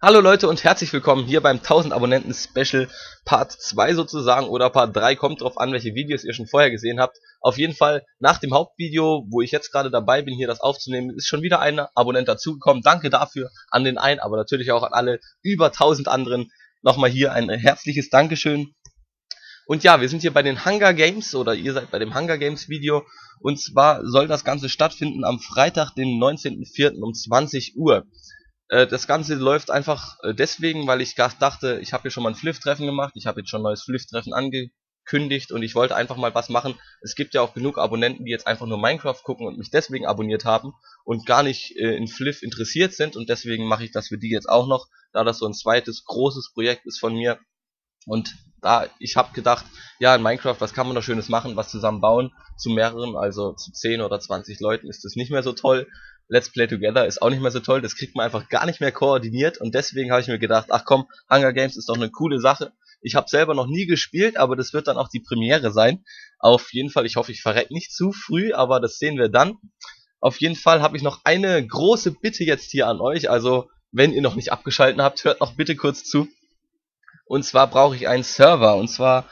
Hallo Leute und herzlich willkommen hier beim 1000 Abonnenten Special Part 2 sozusagen oder Part 3, kommt drauf an, welche Videos ihr schon vorher gesehen habt. Auf jeden Fall nach dem Hauptvideo, wo ich jetzt gerade dabei bin, hier das aufzunehmen, ist schon wieder ein Abonnent dazugekommen. Danke dafür an den einen, aber natürlich auch an alle über 1000 anderen. Nochmal hier ein herzliches Dankeschön. Und ja, wir sind hier bei den Hunger Games oder ihr seid bei dem Hunger Games Video. Und zwar soll das Ganze stattfinden am Freitag, den 19.04. um 20 Uhr. Äh, das Ganze läuft einfach äh, deswegen, weil ich dachte, ich habe hier schon mal ein Fliff-Treffen gemacht, ich habe jetzt schon ein neues Fliff-Treffen angekündigt und ich wollte einfach mal was machen. Es gibt ja auch genug Abonnenten, die jetzt einfach nur Minecraft gucken und mich deswegen abonniert haben und gar nicht äh, in Fliff interessiert sind und deswegen mache ich das für die jetzt auch noch, da das so ein zweites großes Projekt ist von mir. Und da, ich habe gedacht, ja, in Minecraft, was kann man da Schönes machen, was zusammen bauen, zu mehreren, also zu 10 oder 20 Leuten ist das nicht mehr so toll. Let's Play Together ist auch nicht mehr so toll, das kriegt man einfach gar nicht mehr koordiniert und deswegen habe ich mir gedacht, ach komm, Hunger Games ist doch eine coole Sache. Ich habe selber noch nie gespielt, aber das wird dann auch die Premiere sein. Auf jeden Fall, ich hoffe, ich verrecke nicht zu früh, aber das sehen wir dann. Auf jeden Fall habe ich noch eine große Bitte jetzt hier an euch, also wenn ihr noch nicht abgeschalten habt, hört noch bitte kurz zu. Und zwar brauche ich einen Server, und zwar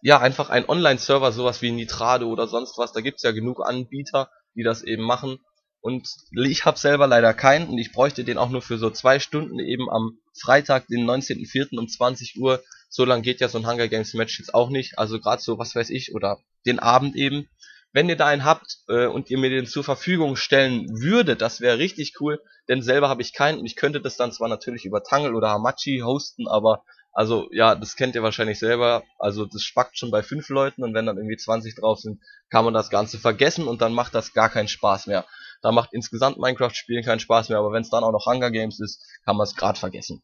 ja einfach einen Online-Server, sowas wie Nitrado oder sonst was. Da gibt's ja genug Anbieter, die das eben machen. Und ich habe selber leider keinen und ich bräuchte den auch nur für so zwei Stunden eben am Freitag, den 19.04. um 20 Uhr. So lang geht ja so ein Hunger Games Match jetzt auch nicht. Also gerade so, was weiß ich, oder den Abend eben. Wenn ihr da einen habt äh, und ihr mir den zur Verfügung stellen würdet, das wäre richtig cool, denn selber habe ich keinen und ich könnte das dann zwar natürlich über Tangle oder Hamachi hosten, aber also ja, das kennt ihr wahrscheinlich selber, also das spackt schon bei fünf Leuten und wenn dann irgendwie 20 drauf sind, kann man das Ganze vergessen und dann macht das gar keinen Spaß mehr. Da macht insgesamt Minecraft-Spielen keinen Spaß mehr, aber wenn es dann auch noch Hunger Games ist, kann man es gerade vergessen.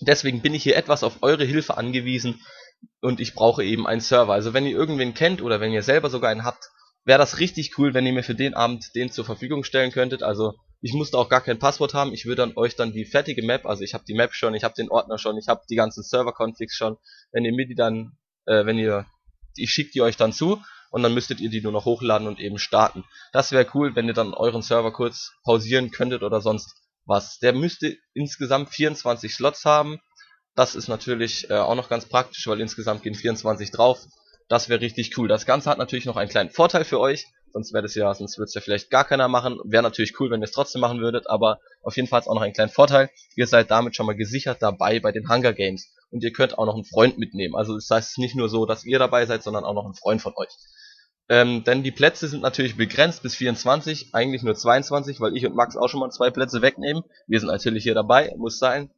Deswegen bin ich hier etwas auf eure Hilfe angewiesen und ich brauche eben einen Server. Also wenn ihr irgendwen kennt oder wenn ihr selber sogar einen habt, wäre das richtig cool, wenn ihr mir für den Abend den zur Verfügung stellen könntet. Also ich musste auch gar kein Passwort haben. Ich würde dann euch dann die fertige Map, also ich habe die Map schon, ich habe den Ordner schon, ich habe die ganzen Server-Configs schon. Wenn ihr mir die dann, äh, wenn ihr, ich schicke die euch dann zu und dann müsstet ihr die nur noch hochladen und eben starten. Das wäre cool, wenn ihr dann euren Server kurz pausieren könntet oder sonst was. Der müsste insgesamt 24 Slots haben. Das ist natürlich äh, auch noch ganz praktisch, weil insgesamt gehen 24 drauf. Das wäre richtig cool. Das Ganze hat natürlich noch einen kleinen Vorteil für euch. Sonst wäre das ja, sonst würde es ja vielleicht gar keiner machen. Wäre natürlich cool, wenn ihr es trotzdem machen würdet, aber auf jeden Fall auch noch einen kleinen Vorteil. Ihr seid damit schon mal gesichert dabei bei den Hunger Games. Und ihr könnt auch noch einen Freund mitnehmen. Also das heißt nicht nur so, dass ihr dabei seid, sondern auch noch ein Freund von euch. Ähm, denn die Plätze sind natürlich begrenzt bis 24, eigentlich nur 22, weil ich und Max auch schon mal zwei Plätze wegnehmen. Wir sind natürlich hier dabei, muss sein.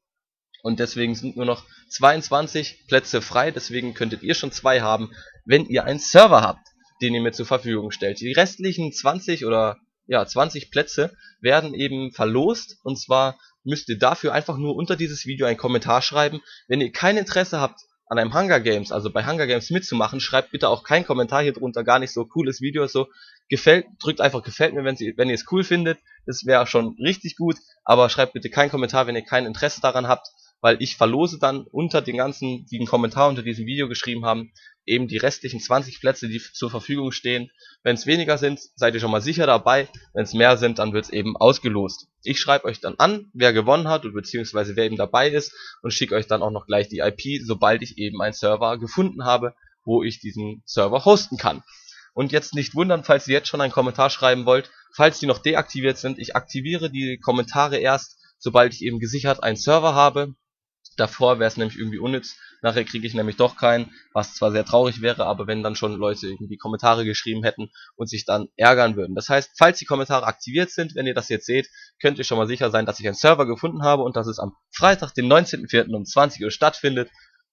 Und deswegen sind nur noch 22 Plätze frei, deswegen könntet ihr schon zwei haben, wenn ihr einen Server habt, den ihr mir zur Verfügung stellt. Die restlichen 20 oder ja, 20 Plätze werden eben verlost und zwar müsst ihr dafür einfach nur unter dieses Video einen Kommentar schreiben. Wenn ihr kein Interesse habt, an einem Hunger Games, also bei Hunger Games mitzumachen, schreibt bitte auch keinen Kommentar hier drunter, gar nicht so cooles Video, so gefällt, drückt einfach gefällt mir, wenn, Sie, wenn ihr es cool findet, das wäre schon richtig gut, aber schreibt bitte keinen Kommentar, wenn ihr kein Interesse daran habt, weil ich verlose dann unter den ganzen, die einen Kommentar unter diesem Video geschrieben haben, eben die restlichen 20 Plätze, die zur Verfügung stehen. Wenn es weniger sind, seid ihr schon mal sicher dabei. Wenn es mehr sind, dann wird es eben ausgelost. Ich schreibe euch dann an, wer gewonnen hat, beziehungsweise wer eben dabei ist und schicke euch dann auch noch gleich die IP, sobald ich eben einen Server gefunden habe, wo ich diesen Server hosten kann. Und jetzt nicht wundern, falls ihr jetzt schon einen Kommentar schreiben wollt, falls die noch deaktiviert sind. Ich aktiviere die Kommentare erst, sobald ich eben gesichert einen Server habe. Davor wäre es nämlich irgendwie unnütz. Nachher kriege ich nämlich doch keinen, was zwar sehr traurig wäre, aber wenn dann schon Leute irgendwie Kommentare geschrieben hätten und sich dann ärgern würden. Das heißt, falls die Kommentare aktiviert sind, wenn ihr das jetzt seht, könnt ihr schon mal sicher sein, dass ich einen Server gefunden habe und dass es am Freitag, den 19.04. um 20 Uhr stattfindet.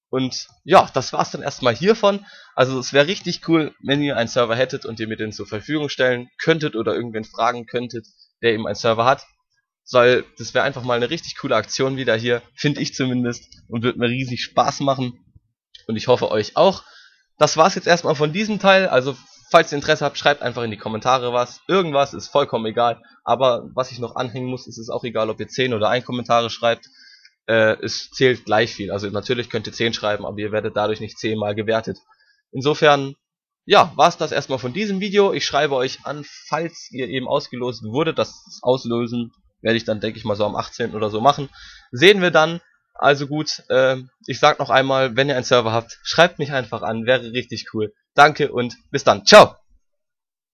Und ja, das war's dann erstmal hiervon. Also es wäre richtig cool, wenn ihr einen Server hättet und ihr mir den zur Verfügung stellen könntet oder irgendwen fragen könntet, der eben einen Server hat weil das wäre einfach mal eine richtig coole Aktion wieder hier, finde ich zumindest, und wird mir riesig Spaß machen. Und ich hoffe euch auch. Das war's jetzt erstmal von diesem Teil. Also, falls ihr Interesse habt, schreibt einfach in die Kommentare was. Irgendwas ist vollkommen egal. Aber was ich noch anhängen muss, ist es auch egal, ob ihr 10 oder 1 Kommentare schreibt. Äh, es zählt gleich viel. Also natürlich könnt ihr 10 schreiben, aber ihr werdet dadurch nicht 10 mal gewertet. Insofern, ja, war's das erstmal von diesem Video. Ich schreibe euch an, falls ihr eben ausgelost wurde, das Auslösen werde ich dann, denke ich mal, so am 18. oder so machen. Sehen wir dann. Also gut, äh, ich sag noch einmal, wenn ihr einen Server habt, schreibt mich einfach an, wäre richtig cool. Danke und bis dann. Ciao!